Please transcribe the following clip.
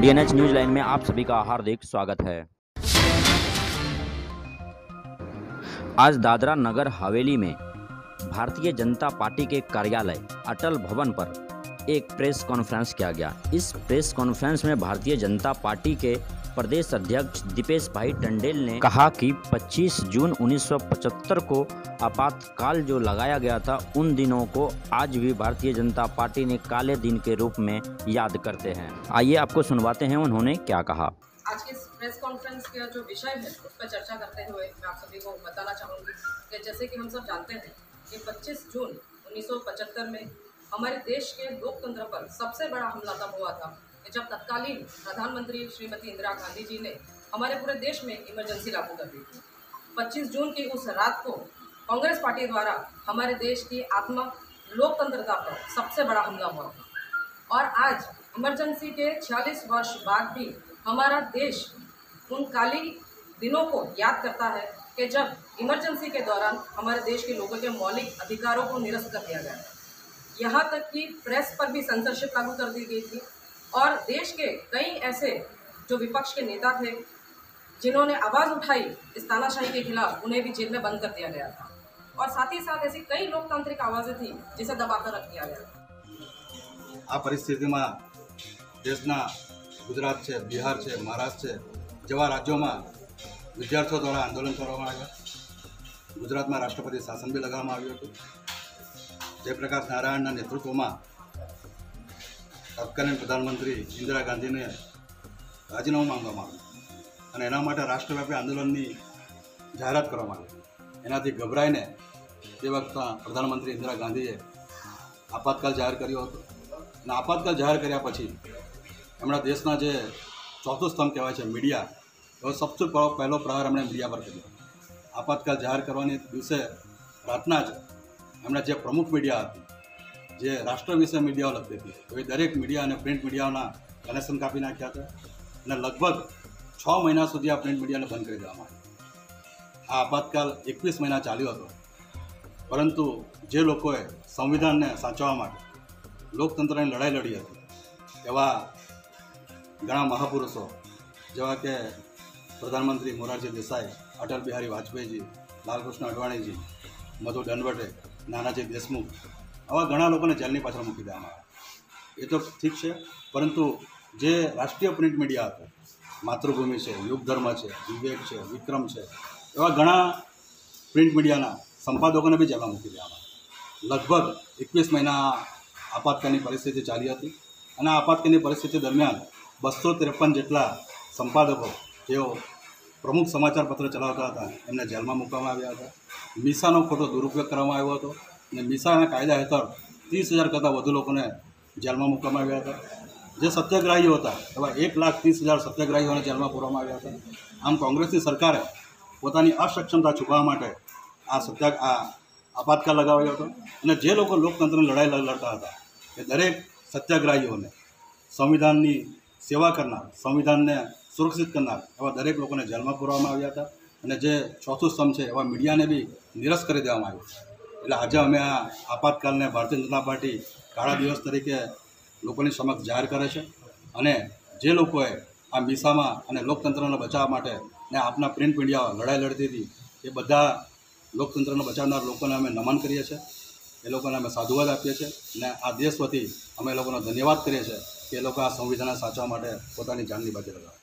टीएनएच news line में आप सभी का हार्दिक स्वागत है। आज दादरा नगर हवेली में भारतीय जनता पार्टी के कार्यालय अटल भवन पर एक प्रेस कॉन्फ्रेंस किया गया। इस प्रेस कॉन्फ्रेंस में भारतीय जनता पार्टी के प्रदेश अध्यक्ष दीपेश भाई टंडेल ने कहा कि 25 जून 1975 को आपातकाल जो लगाया गया था, उन दिनों को आज भी भारतीय जनता पार्टी ने काले दिन के रूप में याद करते हैं। आइए आपको सुनवाते हैं उन्होंने क्या कहा। आज के प्रेस कॉन्फ्रेंस का जो विषय है, उस पर चर्चा करते हुए मैं आप सभी को बताना चाहूँगी कि जैसे कि हम सब जानते हैं कि 25 जून 1975 में हमारे देश के लोकतंत्र पर सबसे बड़ा हमला तब हुआ था। जब तत्कालीन प्रधानमंत्री श्रीमती इंदिरा गांधी जी ने हमारे पूरे देश में इमरजेंसी लागू कर दी थी। 25 जून की उस रात को कांग्रेस पार्टी द्वारा हमारे देश की आत्मा लोकतंत्रता पर सबसे बड़ा हमला हुआ था। और आज इमरजेंसी के 46 वर्ष बाद भी हमारा देश उन काली दिनों को याद करता है कि जब इमरजेंसी के दौरान हमारे देश के लोगों के मौलिक अधिकारों को निरस्त कर दिया गया यहाँ तक कि प्रेस पर भी सेंसरशिप लागू कर दी गई थी। और देश के कई ऐसे जो विपक्ष के नेता थे जिन्होंने आवाज़ उठाई इस तानाशाही के खिलाफ उन्हें भी जेल में बंद कर दिया गया था और साथ ही साथ ऐसी कई लोकतांत्रिक आवाज़ें थी जिसे दबाकर रख दिया गया था આ પરિસ્થિતિમાં દેશના ગુજરાત છે બિહાર છે મહારાષ્ટ્ર છે જેવા રાજ્યોમાં વિદ્યાર્થીઓ દ્વારા આંદોલન કરવામાં આવ્યા ગુજરાતમાં રાષ્ટ્રપતિ શાસન બી લગાવવામાં આવ્યું હતું જયપ્રકાશ નારાયણના નેતૃત્વમાં તત્કાલીન પ્રધાનમંત્રી ઇન્દિરા ગાંધીને રાજીનામું માંગવામાં આવ્યું અને એના માટે રાષ્ટ્રવ્યાપી આંદોલનની જાહેરાત કરવામાં આવી એનાથી ગભરાઈને તે વખતે પ્રધાનમંત્રી ઇન્દિરા ગાંધીએ આપાતકાલ જાહેર કર્યો હતો. અને આપાતકાલ જાહેર કર્યા પછી એમણા દેશના જે ચોથો સ્તંભ કહેવાય છે મીડિયા, એવો સૌથી પહેલો પ્રહાર એમણે મીડિયા પર કર્યો. આપાતકાલ જાહેર કરવાની દિવસે રાતના જ એમણે જે પ્રમુખ મીડિયા હતી જે રાષ્ટ્ર વિશે મીડિયાઓ લખતી હતી એવી દરેક મીડિયા અને પ્રિન્ટ મીડિયાઓના કનેક્શન કાપી નાખ્યા હતા અને લગભગ છ મહિના સુધી આ પ્રિન્ટ મીડિયાને બંધ કરી દેવામાં આવ્યું આ આપાતકાલ એકવીસ મહિના ચાલ્યો હતો. પરંતુ જે લોકોએ સંવિધાનને સાચવવા માટે લોકતંત્રની લડાઈ લડી હતી, એવા ઘણા મહાપુરુષો, જેવા કે પ્રધાનમંત્રી મોરારજી દેસાઈ, અટલ બિહારી વાજપેયીજી, લાલકૃષ્ણ અડવાણીજી, મધુ દંડવટે, નાનાજી દેશમુખ આવા ઘણા લોકોને જેલની પાછળ મૂકી દેવામાં આવ્યા એ તો ઠીક છે, પરંતુ જે રાષ્ટ્રીય પ્રિન્ટ મીડિયા હતો, માતૃભૂમિ છે, યુગ ધર્મ છે, વિવેક છે, વિક્રમ છે, એવા ઘણા પ્રિન્ટ મીડિયાના સંપાદકોને બી જેલમાં મૂકી દેવામાં લગભગ એકવીસ મહિના આપાતકાલની પરિસ્થિતિ ચાલી હતી અને આ આપાતકાલની પરિસ્થિતિ દરમિયાન બસો ત્રેપન જેટલા સંપાદકો જેઓ પ્રમુખ સમાચારપત્ર ચલાવતા હતા, એમને જેલમાં મૂકવામાં આવ્યા હતા. મીસાનો ખોટો દુરુપયોગ કરવામાં આવ્યો હતો. અને મીસાના કાયદા હેઠળ ત્રીસ હજાર કરતાં વધુ લોકોને જેલમાં મૂકવામાં આવ્યા હતા જે સત્યાગ્રાહીઓ હતા એવા એક લાખ ત્રીસ હજાર સત્યાગ્રાહીઓને જેલમાં પૂરવામાં આવ્યા હતા આમ કોંગ્રેસની સરકારે પોતાની અસક્ષમતા છુપાવવા માટે આ સત્યા આ આપાતકાલ લગાવ્યો હતો અને જે લોકો લોકતંત્રની લડાઈ લડતા હતા એ દરેક સત્યાગ્રાહીઓને સંવિધાનની સેવા કરનાર સંવિધાનને સુરક્ષિત કરનાર એવા દરેક લોકોને જેલમાં પૂરવામાં આવ્યા હતા અને જે ચોથું સ્તંભ છે એવા મીડિયાને બી નિરસ્ત કરી દેવામાં આવ્યું એટલે આજે અમે આ આપાતકાલને ભારતીય જનતા પાર્ટી કાળા દિવસ તરીકે લોકોની સમક્ષ જાહેર કરે છે અને જે લોકોએ આ મિસામાં અને લોકતંત્રને બચાવવા માટે ને આપના પ્રિન્ટ મીડિયા લડાઈ લડતી હતી, એ બધા લોકતંત્રને બચાવનાર લોકોને અમે નમન કરીએ છીએ. એ લોકોને અમે સાધુવાદ આપીએ છીએ અને આ દેશ વતી અમે લોકોનો ધન્યવાદ કરીએ છીએ કે એ લોકો આ સંવિધાન સાચવા માટે પોતાની જાનની બાજુ લગાવે.